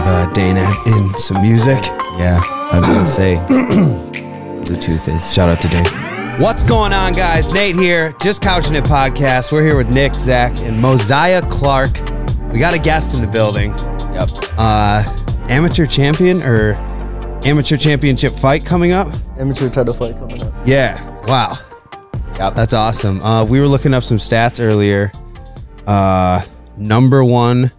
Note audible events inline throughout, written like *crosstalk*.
have uh, Dana in some music. Yeah, I was gonna say *clears throat* Bluetooth is. Shout out to Dana. What's going on, guys? Nate here, just couching it podcast. We're here with Nick, Zach, and Moziah Clark. We got a guest in the building. Yep. Uh, amateur champion or amateur championship fight coming up. Amateur title fight coming up. Yeah. Wow. Yep. That's awesome. Uh, we were looking up some stats earlier. Uh, number one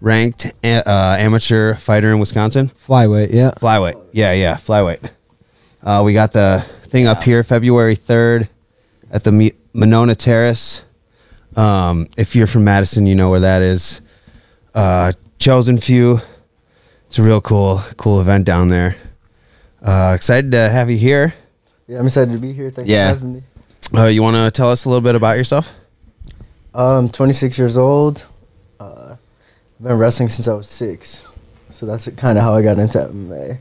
ranked uh, amateur fighter in Wisconsin. Flyweight, yeah. Flyweight. Yeah, yeah, flyweight. Uh, we got the thing up here, February 3rd at the Me- Monona Terrace. Um, if you're from Madison, you know where that is. Uh, Chosen Few. It's a real cool, cool event down there. Uh, excited to have you here. Yeah, I'm excited to be here. Thanks Yeah. for having me. Uh, you want to tell us a little bit about yourself? I'm 26 years old. I've been wrestling since I was six, so that's kind of how I got into MMA.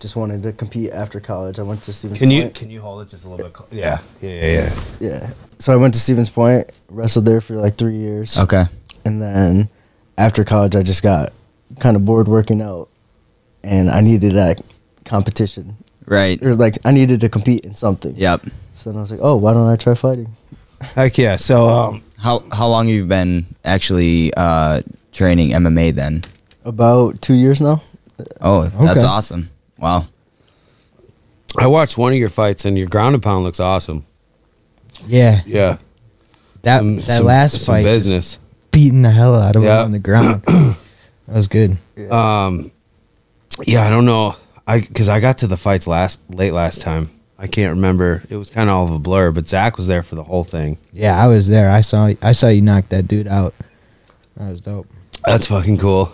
Just wanted to compete after college. I went to Stevens Can you Point. can you hold it just a little bit? Cl- yeah, yeah, yeah, yeah. Yeah. So I went to Stevens Point, wrestled there for like three years, Okay. and then after college, I just got kind of bored working out, and I needed that competition, Right. or like I needed to compete in something. Yep. So then I was like, oh, why don't I try fighting? Heck yeah. So um, How how long have you been actually uh, training MMA then? About two years now. Oh, that's Okay. awesome. Wow. I watched one of your fights, and your ground and pound looks awesome. Yeah. Yeah, That Some- that some- last some fight business. beating the hell out of Yeah. him on the ground. *clears throat* that was good. Um, yeah, I don't know. I because I got to the fights last late last time. I can't remember. It was kind of all of a blur, but Zach was there for the whole thing. Yeah, I was there. I saw I saw you knock that dude out. That was dope. That's fucking cool.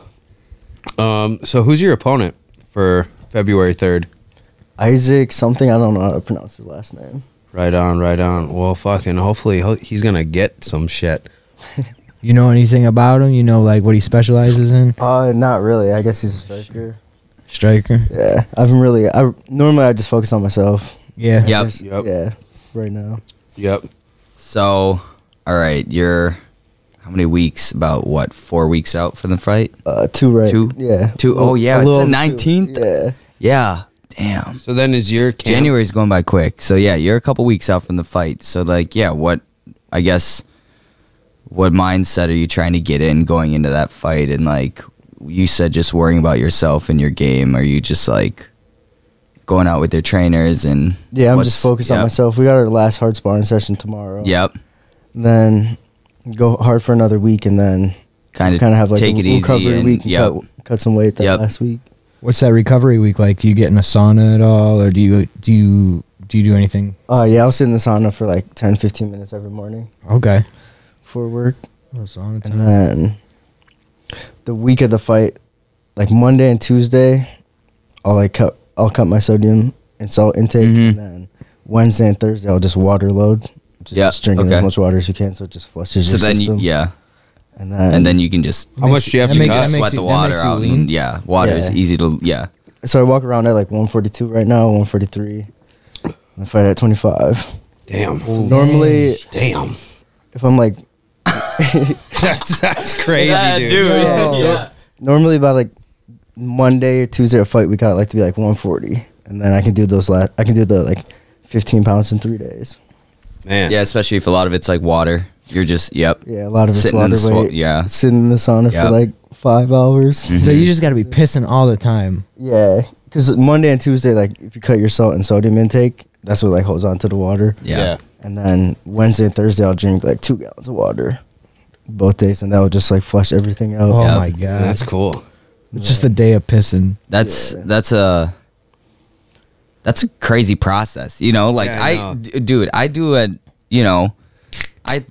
Um, so who's your opponent for February third? Isaac something I don't know how to pronounce his last name. Right on, right on. Well, fucking. Hopefully, he'll- he's gonna get some shit. *laughs* You know anything about him? You know like what he specializes in? Uh, not really. I guess he's a striker. Striker. Yeah, I haven't really. I normally I just focus on myself. Yeah. Yep. guess- Yep. Yeah, right now. Yep. So, all right, you're how many weeks? About what? Four weeks out from the fight? Uh, two right. Two? Yeah. Two- oh, yeah, a it's the 19th? Yeah. Yeah. Damn. So then, is your camp- January's going by quick. So yeah, you're a couple weeks out from the fight. So like, yeah, what? I guess. What mindset are you trying to get in going into that fight? And like you said, just worrying about yourself and your game. Are you just like going out with your trainers and? Yeah, I'm just focused on myself. We got our last hard sparring session tomorrow. Yep. Then go hard for another week, and then Kind of kind of have like take a it recovery and week and yep. cut, cut some weight that Yep. last week. What's that recovery week like? Do you get in a sauna at all, or do you do you do you do anything? Uh, yeah, I'll sit in the sauna for like 10, 15 minutes every morning Okay. before work. Oh, sauna And then the week of the fight, like Monday and Tuesday, I'll like cut I'll cut my sodium and salt intake, Mhm. and then Wednesday and Thursday I'll just water load. Just, Yeah, just drinking okay. as much water as you can, so it just flushes So your then, system. you, yeah, and then and then you can just How much do you have to makes- cut? that makes sweat you- the water out. And yeah, water is easy to yeah. so I walk around at like 142 right now, 143. I fight at 25. Damn. Normally, Damn. if I'm like *laughs* that's that's crazy, Yeah, dude. dude. Yeah. Yeah. normally by like Monday or Tuesday a fight week, I like to be like 140, and then I can do those last. I can do the like 15 pounds in three days. Man. Yeah, especially if a lot of it's like water. You're just yep. Yeah, a lot of it's water the swa- weight. yeah. sitting in the sauna Yep. for like five hours. So Mhm. you just got to be pissing all the time. Yeah, because Monday and Tuesday, like if you cut your salt and sodium intake, that's what like holds on to the water. Yeah. And then Wednesday and Thursday, I'll drink like two gallons of water both days, and that will just like flush everything out. Oh Yep. my god. That's cool. it's just a day of pissing. That's Yeah. that's a that's a crazy process. You know, like Yeah, I I, know. d- dude, I do a you know, I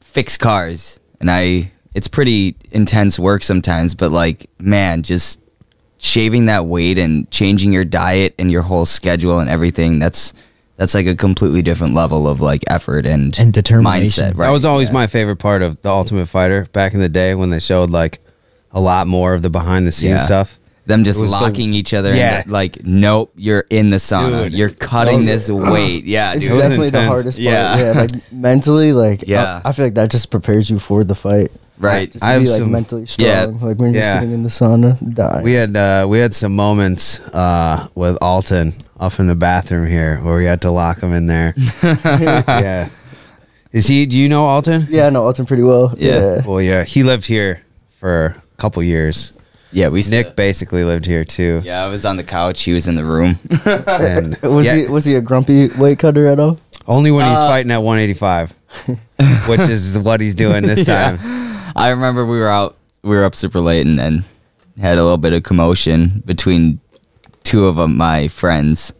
fix cars and I it's pretty intense work sometimes, but like man, just shaving that weight and changing your diet and your whole schedule and everything, that's that's like a completely different level of like effort and And determination. mindset. Right? That was always Yeah. my favorite part of the Ultimate Fighter back in the day when they showed like a lot more of the behind the scenes Yeah. stuff. Them just It was the- locking each other. Yeah. Yeah. like, nope, you're in the sauna. Dude, you're cutting it's- this *laughs* weight. Yeah, it's dude. was definitely the hardest part. Yeah. Yeah, like *laughs* mentally, like Yeah. I, I feel like that just prepares you for the fight. Right. Just I to have be like some- mentally strong. Yeah. Like when you're Yeah. sitting in the sauna, dying. We had uh, we had some moments uh, with Alton off in the bathroom here where we had to lock him in there. *laughs* yeah. Is he? Do you know Alton? yeah, I know Alton pretty well. Yeah. Yeah. Well, yeah. He lived here for a couple years. Yeah, we Nick basically lived here too. Yeah, I was on the couch. He was in the room. *laughs* And *laughs* Was yeah, he was he a grumpy weight cutter at all? only when he's Uh, fighting at 185, *laughs* which is what he's doing this Yeah. time. I remember we were out, we were up super late, and then had a little bit of commotion between two of my friends.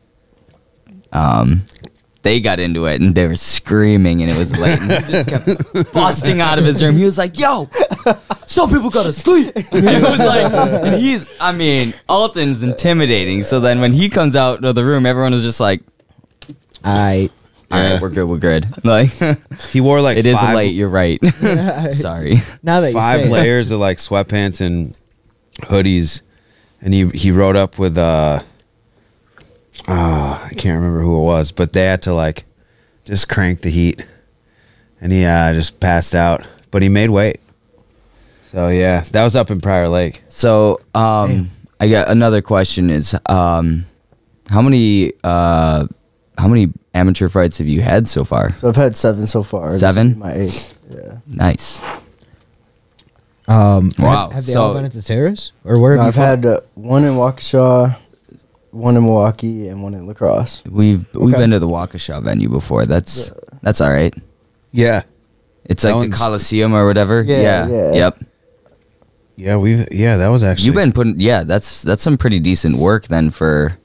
Um, they got into it and they were screaming, and it was late. And he just kept *laughs* busting out of his room. He was like, "Yo, some people gotta sleep." *laughs* And it was like, and he's, I mean, Alton's intimidating. So then when he comes out of the room, everyone was just like, I "All Yeah. right, we're good, we're good." *laughs* Like, He wore like it is five, late. You're right. Sorry. now that you five say it. layers of like sweatpants and hoodies, and he he rode up with uh, uh I can't remember who it was, but they had to like just crank the heat, and he uh, just passed out, but he made weight. So yeah, that was up in Prior Lake. So, um, I got another question: Is um, how many uh, how many amateur fights have you had so far? So I've had seven so far. This Seven? will My eighth. Yeah. Nice. Um, Wow. Have, have they So- all been at the Terrace, or where have No, you I've fought? had uh, one in Waukesha, one in Milwaukee, and one in La Crosse. We've we've Okay. been to the Waukesha venue before. That's that's all right. Yeah, It's That like the one's- Coliseum or whatever. Yeah, yeah. Yep. yeah, we've yeah, that was actually You've been putting yeah. That's that's some pretty decent work then for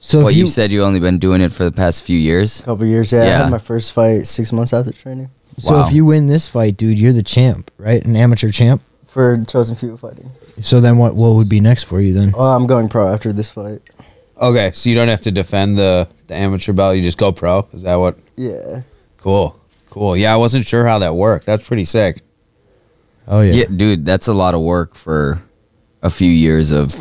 So what you, you, said. You only been doing it for the past few years. couple years. Yeah, I Yeah. had my first fight six months after training so Wow. if you win this fight, dude, you're the champ, right? An amateur champ. for chosen few fighting. So then, what what would be next for you then? Oh, I'm going pro after this fight. Okay. So you don't have to defend the the amateur belt; you just go pro. Is that what? Yeah. Cool, cool. Yeah, I wasn't sure how that worked. That's pretty sick. Oh yeah. Yeah, dude, that's a lot of work for a few years of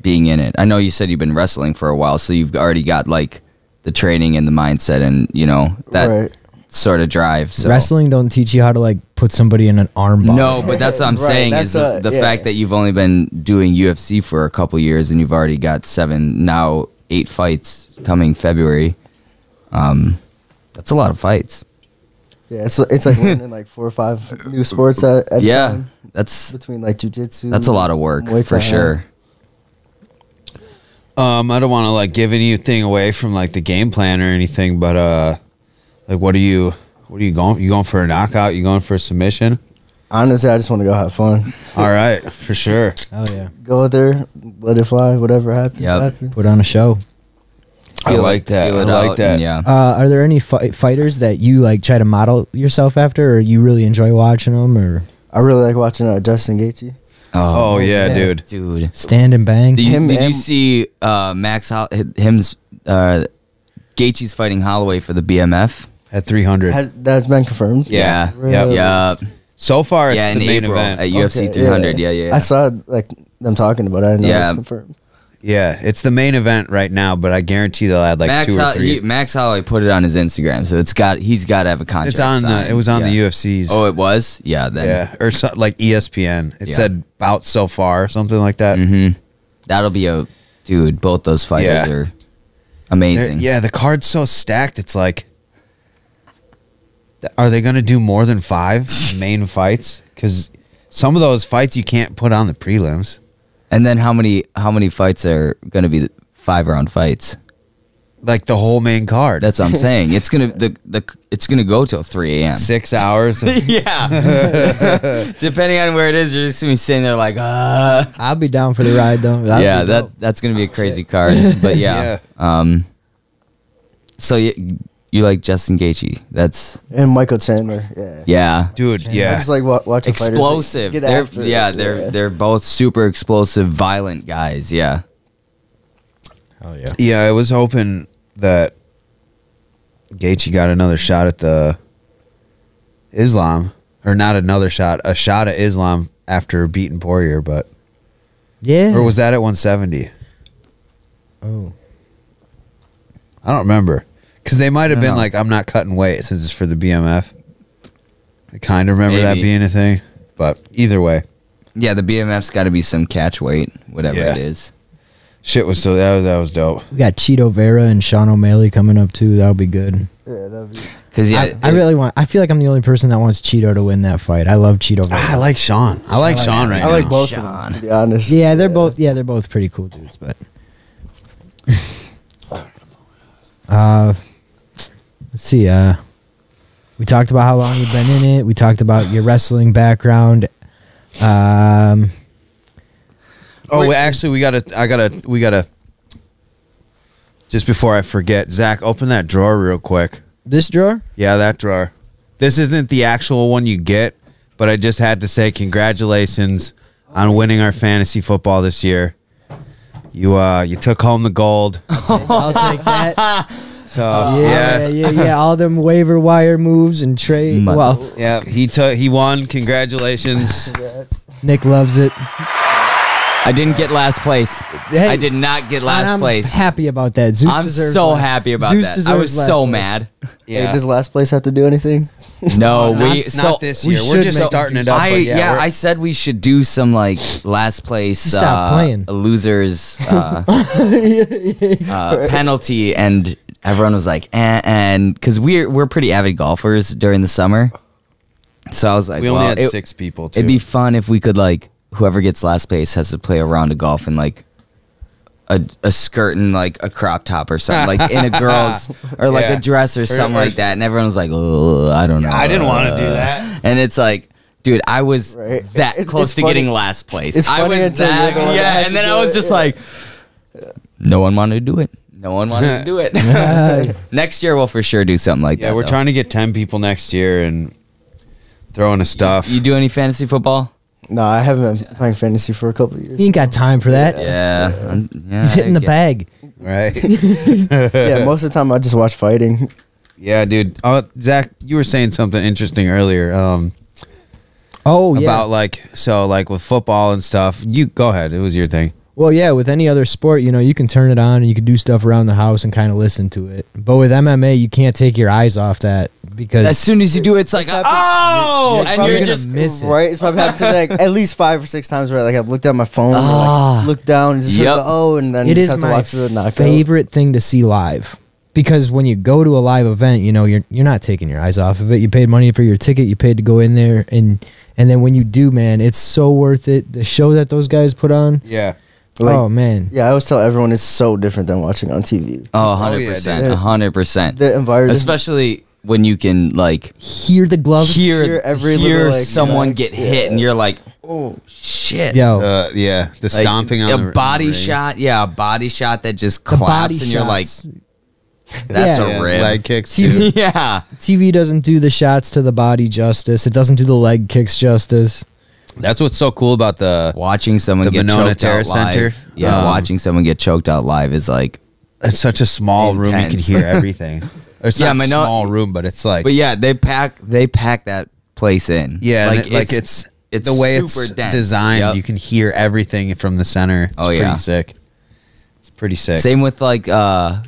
being in it. I know you said you've been wrestling for a while, so you've already got like the training and the mindset and you know that right. Sort of drive. So. Wrestling don't teach you how to like put somebody in an arm bar. No, but that's what I'm Right, saying is the, the yeah. fact that you've only been doing UFC for a couple years and you've already got seven now eight fights coming February. Um, that's a lot of fights. Yeah, it's it's like learning like four or five new sports at, at yeah, time. that's between like jujitsu. that's a lot of work for sure. Um, I don't want to like give anything away from like the game plan or anything, but uh, like what are you? What are you going? You going for a knockout? You going for a submission? Honestly, I just want to go have fun. All right, for sure. Oh yeah. Go there, let it fly. Whatever happens, Yep. happens. Put on a show. I Feel like that. I like out that. Yeah. Uh, are there any fi- fighters that you like try to model yourself after, or you really enjoy watching them, or I really like watching uh, Justin Gaethje. Oh yeah, yeah. dude. dude. stand and bang? Did, you, Him did you see uh, Max Hol- him's uh, Gaethje's fighting Holloway for the BMF? At three hundred. Has that's been confirmed? Yeah. yeah, Really? yeah, So far, it's yeah. the In main April event. at UFC Okay, 300. Yeah, yeah. yeah. I saw like them talking about it. I didn't know it Yeah. was confirmed. yeah, it's the main event right now, but I guarantee they'll add like Max, two or Hol- three. he- Max Holloway put it on his Instagram, so it's got he's got to have a contract. it's on. signed. The, it was on the UFC's. Oh, it was. Yeah. Then. yeah, or so, like E ESPN. It Yeah. said bout so far, something like that. Mm-hmm. That'll be a dude. Both those fighters Yeah. are They're- amazing. Yeah, the card's so stacked. It's like, th- are they going to do more than five *laughs* main fights? Because some of those fights you can't put on the prelims. And then how many how many fights are going to be five round fights? Like the whole main card. That's what I'm saying. It's gonna the the it's gonna go till 3 a.m. six hours. *laughs* yeah. *laughs* Depending on where it is, you're just gonna be sitting there like, uh. I'll be down for the ride though. That'd yeah, that dope. that's gonna be a crazy card. But yeah. Um. So you you like Justin Gaethje? That's And Michael Chandler. Yeah. yeah. Dude, I yeah. just like wa- watching fighters, like, Explosive. get They're, after yeah, they're they're both super explosive, violent guys. Yeah. Oh yeah. Yeah, I was hoping that Gaethje got another shot at the Islam, or not another shot, a shot at Islam after beating Poirier, but Yeah. or was that at 170? Oh. I don't remember because they might have been know. like, "I'm not cutting weight since it's for the BMF." I kind of remember that being a thing. But either way, Yeah, the BMF's got to be some catch weight, whatever Yeah. it is. shit was so that was, that was dope. We got Chito Vera and Sean O'Malley coming up too. That'll be good. Yeah, that'd be. Because yeah, I, I really want. I feel like I'm the only person that wants Chito to win that fight. I love Chito Vera. Ah, I like Sean. I like Sean right I like now. both of Sean. them, to be honest. yeah, they're both. Yeah, they're both pretty cool dudes. But *laughs* uh, let's see. Uh, we talked about how long you've been in it. We talked about your wrestling background. Um, Oh, wait, actually, we gotta. I gotta. We gotta. Just before I forget, Zach, open that drawer real quick. this drawer. Yeah, that drawer. This isn't the actual one you get, but I just had to say congratulations on winning our fantasy football this year. You uh you took home the gold. I'll take that. *laughs* So Yeah, yeah. yeah, yeah. All them waiver wire moves and trade. Mother- Well, Yeah, he took he won. Congratulations. *laughs* Nick loves it. I didn't get last place. Hey, I did not get and last I'm place. Happy about that. Zeus I'm deserves so last- happy about Zeus that. I was so place. mad. Hey, does last place have to do anything? No, Not- we not so this we year. We're just make- starting it up. I yeah, yeah, I said we should do some like last place Stop uh, playing. losers uh, *laughs* uh, penalty, and everyone was like, eh, and because we're we're pretty avid golfers during the summer, so I was like, we only well, had it- six people. Too. It'd be fun if we could like whoever gets last place has to play a round of golf in like a, a skirt and like a crop top or something like in a *laughs* girl's or like Yeah. a dress or something or- like that and everyone was like oh I don't know I didn't want to do uh, that. and it's like dude I was Right. that It's- close it's to funny. getting last place It's I funny was until you're that the one yeah has and then I was it, just yeah. like no one wanted to do it no one wanted to do it *laughs* *laughs* next year we'll for sure do something like Yeah, that Yeah, we're though. trying to get ten people next year and throwing a stuff. you do any fantasy football No, I haven't been playing fantasy for a couple of years. He ain't got time for that. yeah, I'm- yeah He's hitting the bag. right? *laughs* yeah, most of the time I just watch fighting. yeah, dude. Oh, Zach, you were saying something interesting earlier. Um, Oh yeah. about like so like with football and stuff. You go ahead. It was your thing. Well, yeah, with any other sport, you know, you can turn it on and you can do stuff around the house and kind of listen to it. But with MMA, you can't take your eyes off that because As soon as you do it, it's like, It's happened- oh, It's and you're gonna just miss it. Right? It's probably happened to me like at least five or six times where like I've looked at my phone, and, Ah. like, looked down, and just Yep. heard the oh, and then it just is have to my watch the knockout. favorite thing to see live. Because when you go to a live event, you know you're you're not taking your eyes off of it. You paid money for your ticket. You paid to go in there, and and then when you do, man, it's so worth it. The show that those guys put on. Yeah. Like, oh man, Yeah, I always tell everyone it's so different than watching on TV. oh, 100%, dude. 100%. The environment, Especially when you can, like, hear the gloves. hear, hear every hear little, like, someone smack. get hit, and you're like, oh, shit. Yo, Uh, yeah. The Like, stomping on a the body the shot, yeah, a body shot that just claps, body and you're like, that's Yeah. a Yeah, rib. leg kicks TV *laughs* yeah. TV doesn't do the shots to the body justice. It doesn't do the leg kicks justice. That's what's so cool about the. Watching someone The get Monona choked Terrace out live. Center? Yeah, Um, watching someone get choked out live is like, It's such a small room. You can hear *laughs* everything. It's Yeah, not a small room, but it's like. but yeah, they pack, they pack that place in. yeah, like, it, like it's, it's the way super it's dense. designed. Yep. You can hear everything from the center. It's Oh, pretty yeah. sick. It's pretty sick. Same with like uh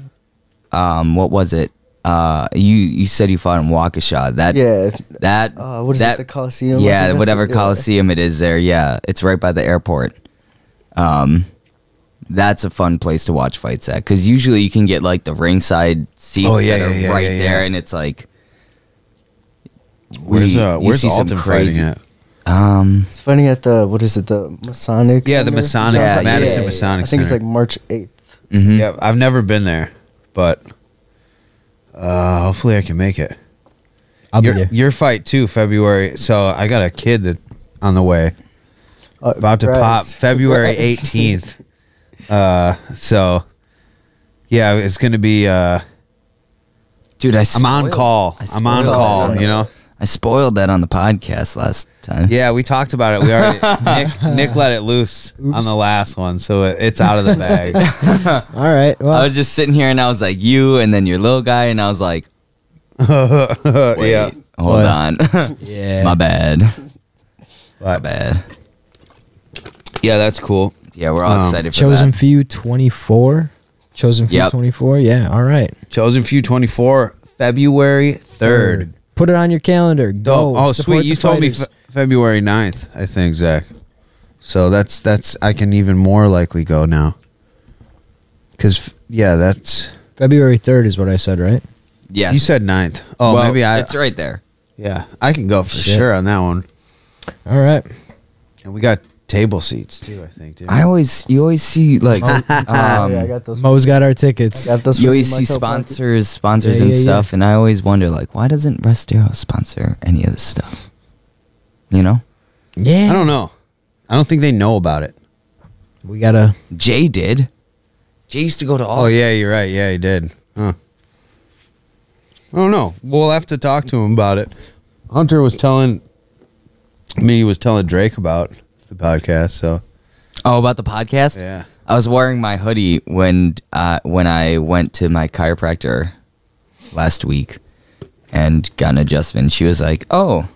um what was it? Uh you you said you fought in Waukesha. That yeah. that Uh, what is that, it? The Coliseum. Yeah, think that's whatever yeah. Coliseum it is there. Yeah, it's right by the airport. Um that's a fun place to watch fights at cuz usually you can get like the ringside seats Oh, yeah, that are yeah, yeah, right yeah, there yeah. and it's like where's we- uh, where's see some Alton crazy- fighting at? um It's funny at the what is it? The Masonic. Yeah, the Masonic, Yeah, Madison yeah, yeah. Masonic I think it's like March eighth. mhm. Yeah, I've never been there, but hopefully I can make it. I'll your, be there. your fight too, February. So I got a kid that on the way, Uh, about to congrats. pop February Congrats. eighteenth. *laughs* uh, so yeah, it's gonna be. Uh, Dude, I I'm on spoiled- call. I I'm on spoiled call. that You know. I spoiled that on the podcast last time. Yeah, we talked about it. We already *laughs* Nick Nick let it loose on the last one, so it, it's out of the bag. *laughs* All right. Well, I was just sitting here and I was like, you, and then your little guy, and I was like, wait, *laughs* yeah, hold What? on. *laughs* yeah. My bad. My bad. yeah, that's cool. Yeah, we're all Um, excited for Chosen that. few 24. Chosen few Yep. 24. Yeah. All right. Chosen Few 24, February 3rd. Put it on your calendar. Go. Oh, oh Support sweet. You the told me fighters. fe- February 9th, I think, Zach. So that's that's I can even more likely go now. Cause yeah, that's February third is what I said, right? Yes. you said ninth. Oh, well, maybe I. It's right there. Yeah, I can go for Shit. sure on that one. All right. And we got table seats too. I think. Dude. I always, you always see like, um, *laughs* yeah, I got those. Mo's got our tickets. I got those. you always see myself, Frankie. sponsors, sponsors Yeah, and yeah, yeah. stuff, and I always wonder like, why doesn't Restero sponsor any of this stuff? You know, Yeah. I don't know. I don't think they know about it. We gotta. Jay did. Jay used to go to all. Oh yeah, you're right. Yeah, he did. Huh. I don't know. We'll have to talk to him about it. Hunter was telling me he was telling Drake about the podcast. So Oh, about the podcast. yeah. I was wearing my hoodie when uh, when I went to my chiropractor last week and got an adjustment. She was like, "Oh,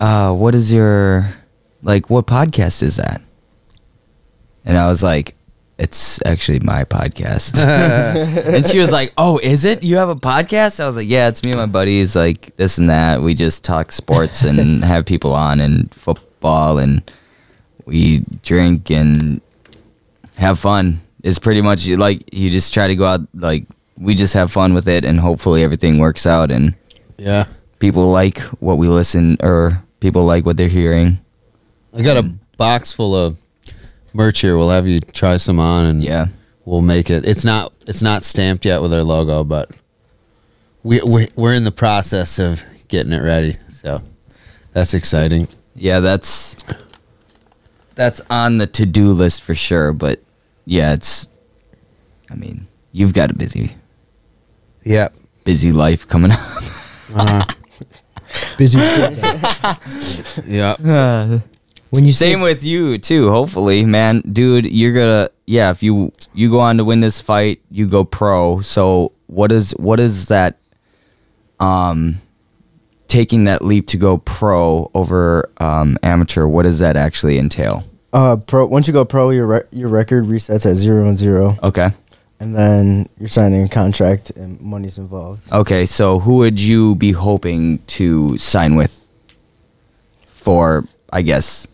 uh, what is your like? What podcast is that?" And I was like, "It's actually my podcast." *laughs* *laughs* and she was like, "Oh, is it? You have a podcast?" I was like, "Yeah, it's me and my buddies. Like this and that. We just talk sports and *laughs* have people on and football and we drink and have fun. It's pretty much like you just try to go out like we just have fun with it and hopefully everything works out and Yeah. people like what we listen or people like what they're hearing. I got a box full of merch here. We'll have you try some on and Yeah. we'll make it. It's not it's not stamped yet with our logo, but we we we're in the process of getting it ready. So that's exciting. Yeah, that's that's on the to-do list for sure, but yeah, it's I mean, you've got a busy Yeah. busy life coming up. *laughs* *laughs* Uh, Busy. yeah. When you say Same with you too. Hopefully, man, dude, you're gonna yeah. If you you go on to win this fight, you go pro. So what is what is that? Um, taking that leap to go pro over um, amateur. What does that actually entail? Uh, pro. Once you go pro, your re- your record resets at zero and zero, Okay, and then you're signing a contract and money's involved. okay. So who would you be hoping to sign with? For I guess.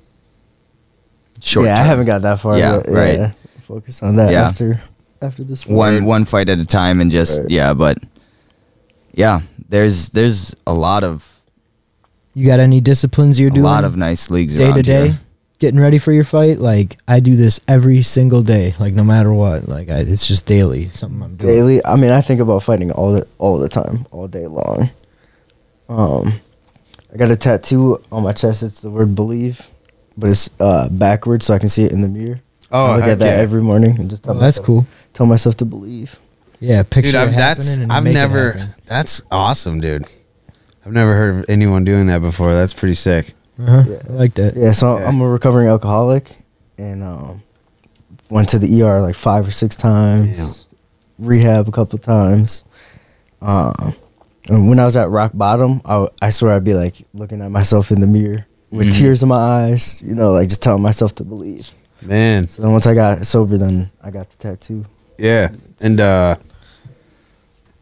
Short. yeah, I haven't got that far. Yeah, yet. right. Yeah, focus on that Yeah. after after this one one fight at a time and just Right. yeah but yeah there's there's a lot of you got any disciplines you're a doing A lot of nice leagues day to day, here. getting ready for your fight? Like I do this every single day, like no matter what. Like I, it's just daily, something I'm doing. daily. I mean, I think about fighting all the all the time, all day long. Um, I got a tattoo on my chest. It's the word believe, but it's uh backwards, so I can see it in the mirror. Oh, I look at that yeah. every morning and just tell Oh, that's cool. Tell myself to believe. Yeah, picture dude, it I've, that's and I've make never. happen. That's awesome, dude. I've never heard of anyone doing that before. That's pretty sick. Uh-huh. Yeah. I like that. Yeah, so Yeah. I'm a recovering alcoholic, and um, went to the ER like five or six times, rehab a couple times. Um, and when I was at rock bottom, I swear I'd be like looking at myself in the mirror with Mhm. tears in my eyes, you know, like just telling myself to believe. Man, So then once I got sober, then I got the tattoo. yeah, and uh,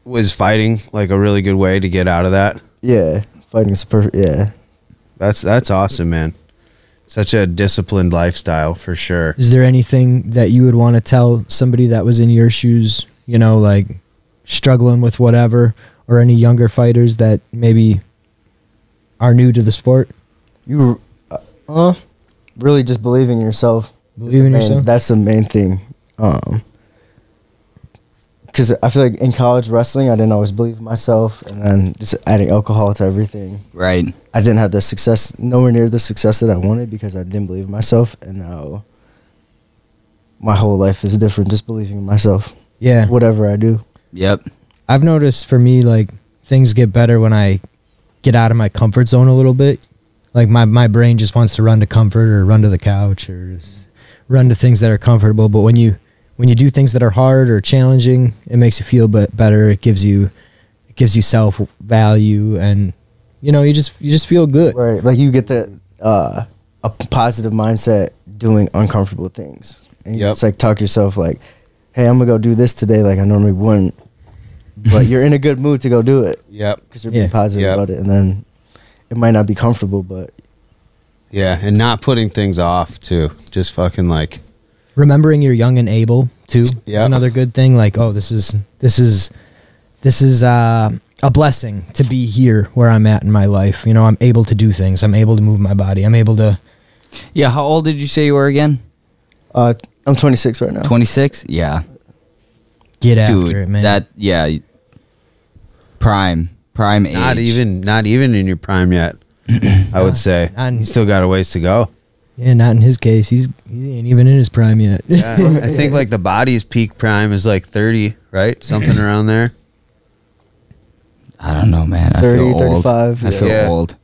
was fighting like a really good way to get out of that. Yeah, fighting is perfect. Yeah, That's that's awesome, man. Such a disciplined lifestyle for sure. Is there anything that you would want to tell somebody that was in your shoes, you know, like struggling with whatever, or any younger fighters that maybe are new to the sport? You, uh, uh really just believing in yourself. is the Believe in main- yourself? That's the main thing. Um, because I feel like in college wrestling, I didn't always believe in myself, and then just adding alcohol to everything, right I didn't have the success, nowhere near the success that I wanted because I didn't believe in myself, and now my whole life is different. Just believing in myself, Yeah. whatever I do. yep I've noticed for me, like things get better when I get out of my comfort zone a little bit. Like my, my brain just wants to run to comfort or run to the couch or just run to things that are comfortable. But when you when you do things that are hard or challenging, it makes you feel bit better. It gives you it gives you self value and you know you just you just feel good. Right, like you get the uh, a p- positive mindset doing uncomfortable things, and you Yep. just like talk to yourself like, "Hey, I'm gonna go do this today." Like I normally wouldn't, but you're in a good mood to go do it Yep. because you're Yeah. being positive Yep. about it, and then it might not be comfortable, but Yeah, and not putting things off too. Just fucking like remembering you're young and able too Yeah. another good thing like oh this is this is this is uh, a blessing to be here where i'm at in my life you know i'm able to do things i'm able to move my body i'm able to Yeah, how old did you say you were again? Uh, I'm 26 right now. 26? Yeah. get after Dude, it man that yeah. Prime prime age. not even not even in your prime yet. I would *clears throat* say Not in- you still got a ways to go. yeah not in his case he's he ain't even in his prime yet Yeah, I *laughs* think like the body's peak prime is like thirty, right? Something *clears throat* around there. I don't know, man. I 30, feel old. 35, I feel yeah. old.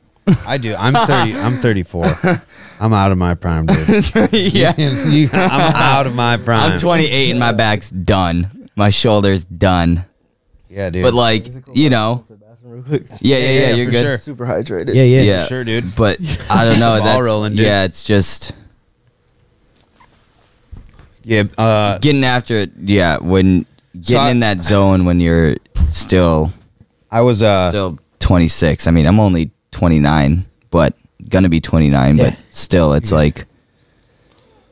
I do. I'm thirty. I'm thirty four. *laughs* I'm out of my prime, dude. *laughs* yeah. You- I'm out of my prime. I'm 28 and my back's done. My shoulder's done. Yeah, dude. But like, you know, To the bathroom real quick. yeah, yeah, yeah, Yeah, you're for good. sure. Super hydrated. yeah yeah Yeah, sure, dude. But *laughs* I don't know. Ball That's rolling, dude. yeah. It's just yeah. Uh, getting after it. Yeah, when getting So I- in that zone when you're still I was uh, still 26. I mean, I'm only 29, but gonna be 29. Yeah. But still, it's like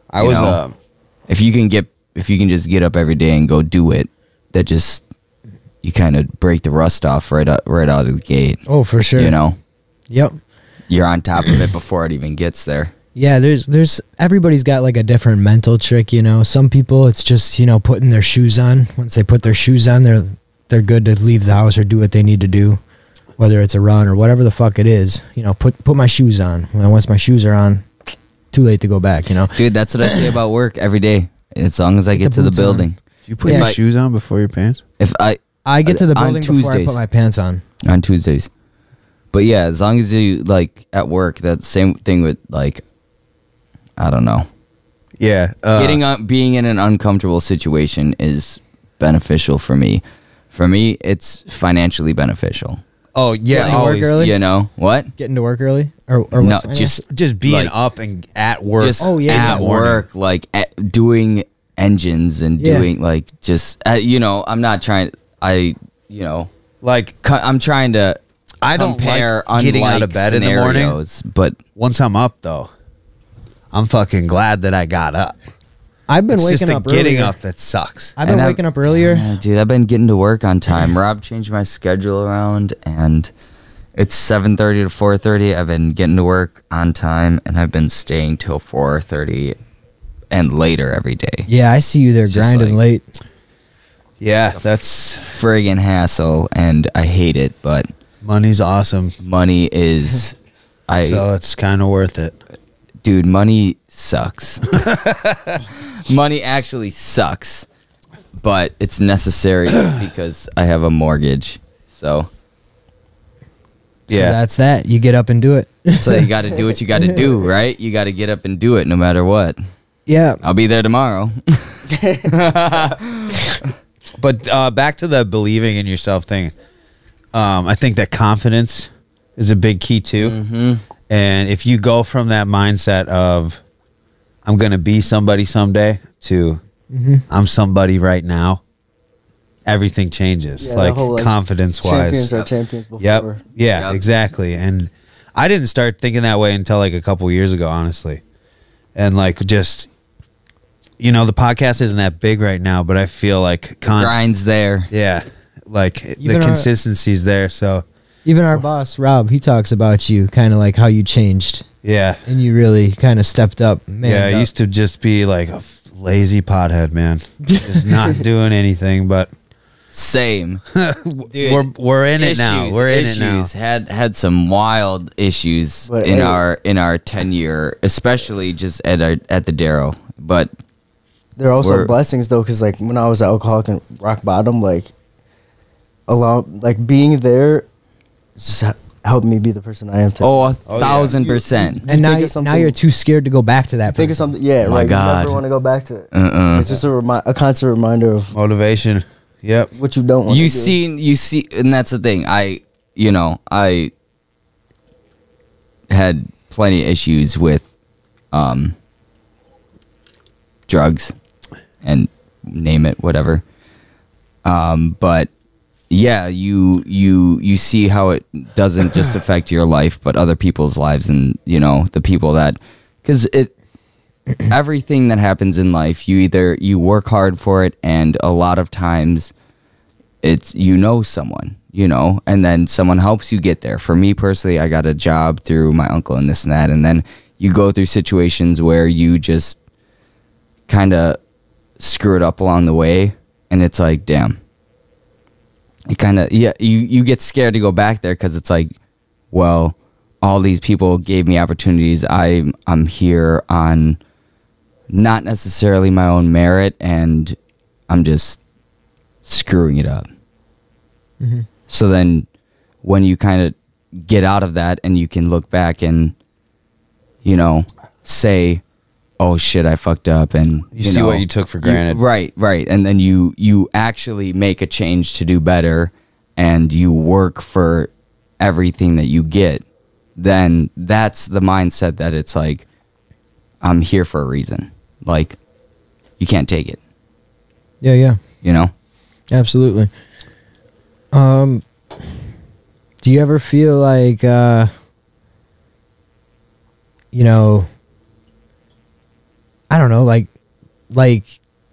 I you was know, uh, if you can get if you can just get up every day and go do it, that just you kind of break the rust off right out right out of the gate. oh for sure You know, yep you're on top of it before it even gets there. Yeah, there's there's everybody's got like a different mental trick, you know. Some people it's just, you know, putting their shoes on. Once they put their shoes on, they're they're good to leave the house or do what they need to do. Whether it's a run or whatever the fuck it is. You know, put put my shoes on. And once my shoes are on, too late to go back, you know. Dude, that's what I say about work every day. As long as I Get get the to the boots on. building. Do you put Yeah. your I- shoes on before your pants? If I I get to the On building before I Tuesdays. put my pants on. on Tuesdays. But yeah, as long as you like at work, that same thing with like I don't know. Yeah. Uh, Getting up being in an uncomfortable situation is beneficial for me. For me, it's financially beneficial. Oh yeah. Getting to work always. early? You know what? Getting to work early? Or, or No, what's just Just being Like- up and at work. just Oh, yeah, at yeah. work, like at, doing engines and Yeah. doing like just uh, you know. I'm not trying. I you know. like I'm trying to. I don't compare like getting out of bed in the morning. but Once I'm up though, I'm fucking glad that I got up. I've been it's waking just the up getting earlier. up that sucks. I've been And I've- waking up earlier. Yeah, dude, I've been getting to work on time. Rob changed my schedule around, and it's seven thirty to four thirty. I've been getting to work on time, and I've been staying till four thirty and later every day. Yeah, I see you there It's grinding like- late. Yeah, that's Friggin' hassle, and I hate it, but money's awesome. money is. *laughs* I so it's kind of worth it. dude, money sucks. *laughs* money actually sucks, but it's necessary *coughs* because I have a mortgage. So, So Yeah. that's that. You get up and do it. *laughs* so you got to do what you got to do, right? You got to get up and do it no matter what. yeah. I'll be there tomorrow. But uh, back to the believing in yourself thing. Um, I think that confidence is a big key too. mm-hmm. And if you go from that mindset of I'm gonna be somebody someday to hmm I'm somebody right now, everything changes. Yeah, like whole, like, confidence Champions wise. are champions before. Yep. Yeah, Yep. exactly. And I didn't start thinking that way until like a couple years ago, honestly. And like just you know, the podcast isn't that big right now, but I feel like con- Grind's there. yeah, like Even the our- consistency's there. So Even our boss, Rob, he talks about you, kind of like how you changed yeah, and you really kind of stepped up. Man, yeah. I used to just be like a f- lazy pothead, man, just not *laughs* doing anything. But Same. *laughs* Dude, we're we're in it now. We're in it now. Had had some wild issues But, in hey- our in our tenure, especially just at our at the Darrow. But There are also We're- blessings though, because like when I was alcoholic and rock bottom, like along like being there, just helped me be the person I am today. oh, a Oh, yeah. thousand You- percent. you and now, you, now you're too scared to go back to that. think of something. Yeah, Oh my right. You God. never want to go back to it. Uh-uh. It's just a remi- a constant reminder of Motivation. Yep. what you don't want. you to do. you see and that's the thing i you know i had plenty of issues with um drugs and name it whatever um but yeah, you you you see how it doesn't just *clears throat* affect your life, but other people's lives, and you know the people that because it everything that happens in life, you either you work hard for it, and a lot of times it's you know someone, you know, and then someone helps you get there. For me personally, I got a job through my uncle and this and that, and then you go through situations where you just kind of screw it up along the way, and it's like, damn. It kind of yeah you you get scared to go back there because it's like well all these people gave me opportunities. I i'm here on not necessarily my own merit and i'm just screwing it up. Mm-hmm. so then when you kind of get out of that and you can look back and you know say oh shit i fucked up and You see what you took for granted. right right and then you you actually make a change to do better and you work for everything that you get then that's the mindset that it's like i'm here for a reason like you can't take it Yeah, yeah. you know Absolutely. Um do you ever feel like uh you know I don't know, like like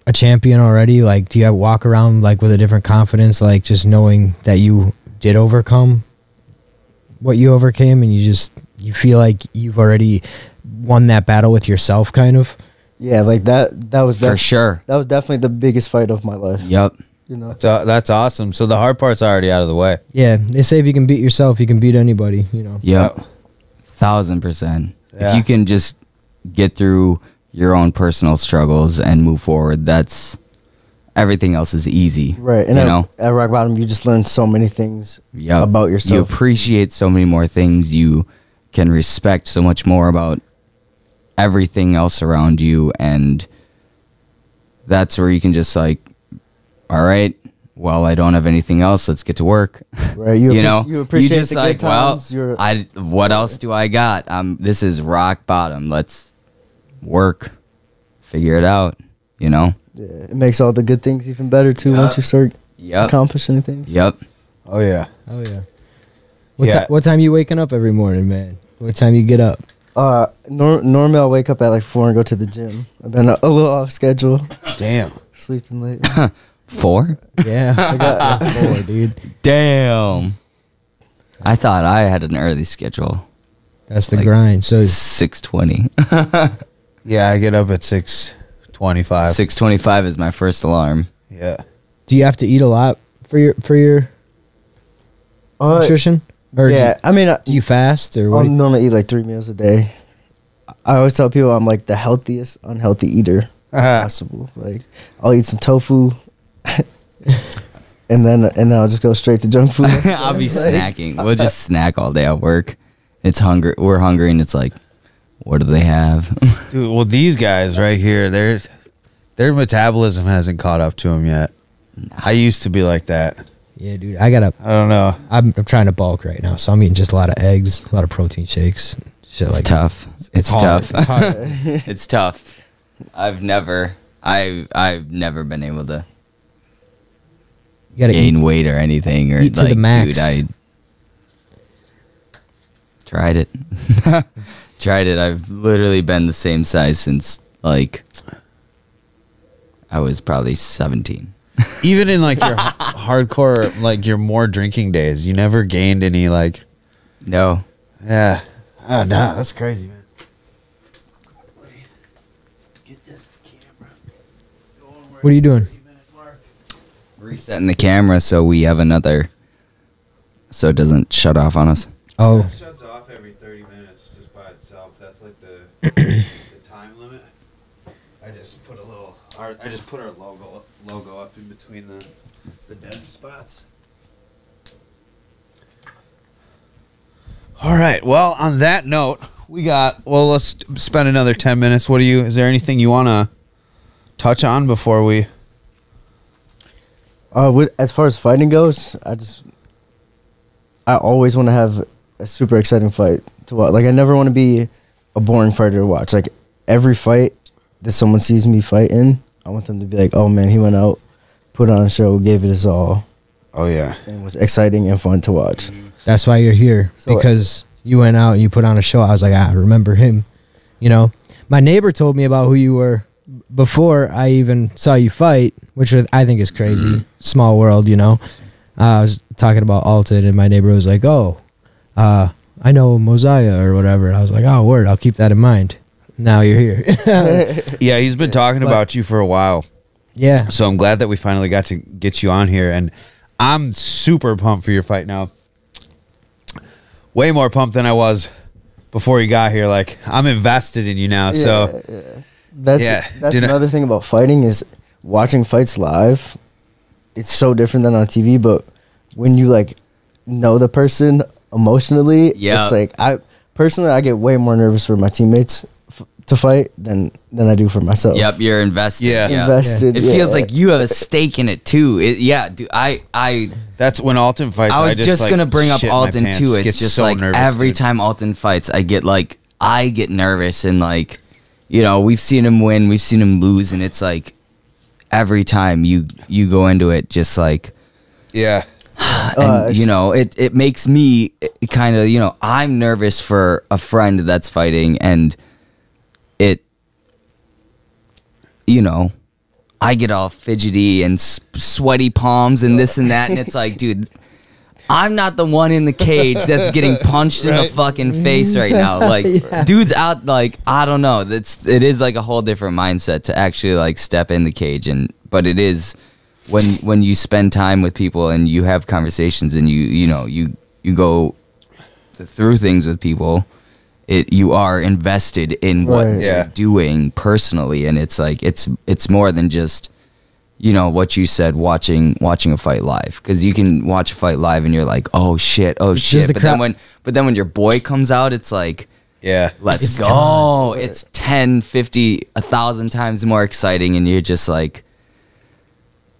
a champion already? Like do you walk around like with a different confidence like just knowing that you did overcome what you overcame and you just you feel like you've already won that battle with yourself kind of? Yeah, like that. That was for sure that was definitely the biggest fight of my life. yep You know. That's, uh, that's awesome. So the hard part's already out of the way. Yeah, they say if you can beat yourself, you can beat anybody, you know. Yep. Yeah. Thousand percent. Yeah. If you can just get through your own personal struggles and move forward, that's everything else is easy. Right, and you at, know, at rock bottom, you just learn so many things Yep. about yourself. You appreciate so many more things. You can respect so much more about everything else around you, and that's where you can just like, all right, well, I don't have anything else. Let's get to work. right, you, *laughs* you know, you appreciate just the like, good times. well, you're, I what else do I got? Um, this is rock bottom. Let's work, figure it out. You know. yeah, it makes all the good things even better too Yeah. once you start Yep. accomplishing things. Yep. Oh yeah. Oh yeah. What, Yeah. ti- what time you waking up every morning, man? What time you get up? Uh, nor- normally I'll wake up at like four and go to the gym. I've been a, a little off schedule, Damn. sleeping late. *laughs* Four. Yeah, *laughs* I got *laughs* four, dude. Damn. I thought I had an early schedule. That's the Like- grind. So Six twenty. Yeah, I get up at six twenty-five. Six twenty five is my first alarm. Yeah. do you have to eat a lot for your for your uh, nutrition? Or yeah, I mean, I, do you fast or I'll what? normally eat like three meals a day. I always tell people I'm like the healthiest unhealthy eater possible. Like I'll eat some tofu, *laughs* and then and then I'll just go straight to junk food. *laughs* I'll be *laughs* snacking. We'll just snack all day at work. It's hungry. We're hungry, and it's like, what do they have? *laughs* Dude, well, these guys right here, their their metabolism hasn't caught up to them yet. I used to be like that. yeah, dude. I gotta. I don't know. I'm, I'm trying to bulk right now, so I'm eating just a lot of eggs, a lot of protein shakes, shit it's like tough. It's, hard. tough. It's hard. *laughs* *laughs* it's tough. I've never. I I've never been able to You gotta gain eat. weight or anything or eat to the like, max. dude, I tried it. Tried it. I've literally been the same size since like I was probably 17. *laughs* Even in like your hardcore, like your more drinking days, you never gained any like. No. Yeah. Ah, oh, no, that's crazy, man. Get this camera. What are you doing? Resetting the camera so we have another so it doesn't shut off on us. Oh, It shuts off every 30 minutes just by itself. That's like the, the *clears throat* time limit. I just put a little our, I just put our logo logo up in between the the dead spots. All right. Well, on that note, we got well, let's spend another 10 minutes. What do you is there anything you want to touch on before we Uh, with as far as fighting goes, I just I always want to have a super exciting fight to watch. Like I never want to be a boring fighter to watch. Like every fight that someone sees me fight in, I want them to be like, "Oh man, he went out, put on a show, gave it his all." Oh yeah. and was exciting and fun to watch. That's why you're here So- because you went out and you put on a show. I was like, "Ah, I remember him. You know, my neighbor told me about who you were before I even saw you fight, which was, I think is crazy. Small world, you know. Uh, I was talking about Alton, and my neighbor was like, "Oh, uh, I know Moziah or whatever." I was like, "Oh, word, I'll keep that in mind." Now you're here. *laughs* Yeah, he's been talking But- about you for a while. yeah, So I'm glad that we finally got to get you on here, and I'm super pumped for your fight now. Way more pumped than I was before you got here. Like I'm invested in you now. so yeah. that's Yeah, that's did I- another thing about fighting is watching fights live. It's so different than on TV, but when you like know the person emotionally, Yeah. it's like I personally I get way more nervous for my teammates f- to fight than than I do for myself. Yep, you're invested. Yeah. invested. It feels like you have a stake in it too. It, yeah, dude. I I that's when Alton fights. I was just, like, gonna bring up shit Alton too. It's just so like nervous, every dude. time Alton fights, I get like I get nervous and like you know we've seen him win, we've seen him lose, and it's like every time you you go into it just like Yeah. *sighs* and Uh, you know it it makes me kind of you know I'm nervous for a friend that's fighting and it you know I get all fidgety and s- sweaty palms and this and that and it's like dude I'm not the one in the cage that's getting *laughs* punched in the fucking face right now. *laughs* Like dude's out like I don't know. That's it is like a whole different mindset to actually like step in the cage and but it is when when you spend time with people and you have conversations and you you know you you go th- through things with people it you are invested in what Right. they're doing personally. And it's like it's it's more than just you know what you said watching watching a fight live. Because you can watch a fight live and you're like oh shit oh It's shit. the but crowd- then when but then when your boy comes out it's like Yeah. let's It's go. it's 10 50 a thousand times more exciting. And you're just like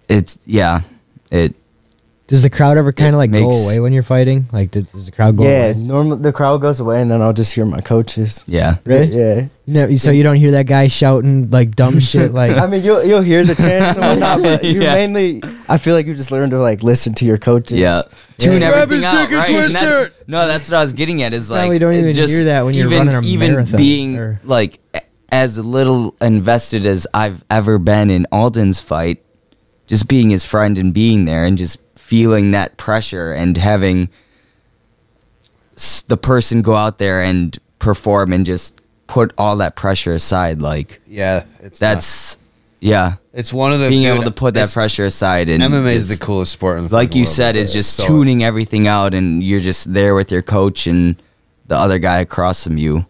it's yeah it does the crowd ever kind of like go away when you're fighting? Like, does, does the crowd go yeah, away? normal the crowd goes away and then I'll just hear my coaches. yeah Really? Yeah. No, so you don't hear that guy shouting like dumb *laughs* shit like I mean, you'll you'll hear the chants and whatnot, but *laughs* you Yeah. mainly. I feel like you just learn to like listen to your coaches. Yeah. Tune Yeah. Grab everything his out, dick and right? twist that's- No, that's what I was getting at. Is like we don't it even just hear that when you're even, running a even marathon, being or- like a- as little invested as I've ever been in Alden's fight, just being his friend and being there and just feeling that pressure and having the person go out there and perform and just put all that pressure aside. Like Yeah. It's that's yeah, It's one of the being dude, able to put that pressure aside and MMA is the coolest sport in the like you world. said, is It's just so- tuning everything out, and you're just there with your coach and the other guy across from you,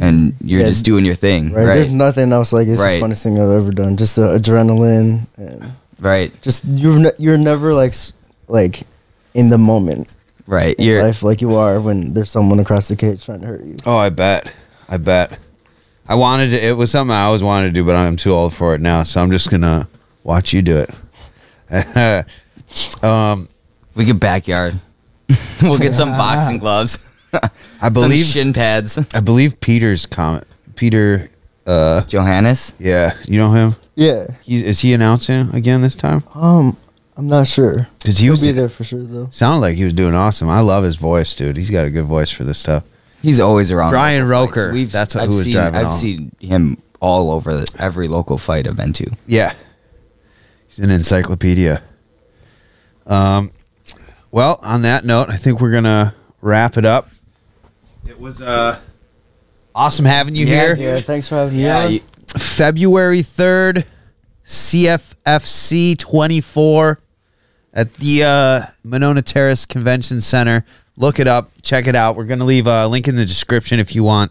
and you're Yeah. just doing your thing, Right. right? There's nothing else like it's Right. the funnest thing I've ever done. Just the adrenaline and Right, just you're ne- you're never like s- like in the moment right. in You're life like you are when there's someone across the cage trying to hurt you. Oh, I bet. I bet. I wanted to. It was something I always wanted to do, but I'm too old for it now. So I'm just gonna watch you do it. *laughs* um, we get backyard. *laughs* we'll get some boxing *laughs* gloves. I believe. some shin pads. I believe Peter's comment. Peter. Uh, Johannes. yeah, you know him. Yeah. He's is he announcing again this time? Um, I'm not sure. Because he He'll was be there for sure though. Sounded like he was doing awesome. I love his voice, dude. He's got a good voice for this stuff. He's always around. Brian local fights. Roker. That's what- I've who was seen, driving I've all. seen him all over the, every local fight I've been to. Yeah. He's an encyclopedia. Um well, on that note, I think we're gonna wrap it up. It was uh awesome having you Yeah, here. Yeah. Thanks for having me. Yeah, on. you- February 3rd, CFFC 24 at the uh, Monona Terrace Convention Center. Look it up, check it out. We're going to leave a link in the description if you want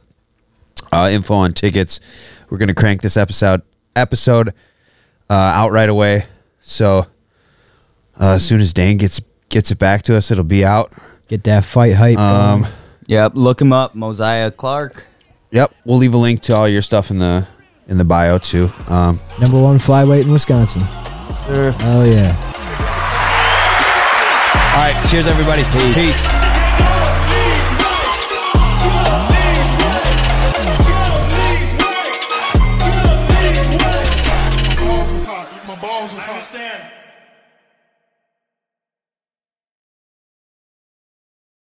uh, info on tickets. We're going to crank this episode episode uh, out right away. So uh, as soon as Dane gets gets it back to us, it'll be out. get that fight hype. Um. Yep, look him up, Moziah Clark. yep, we'll leave a link to all your stuff in the in the bio too. Um, Number one flyweight in Wisconsin. Sure. Oh yeah. all right, cheers everybody. Peace.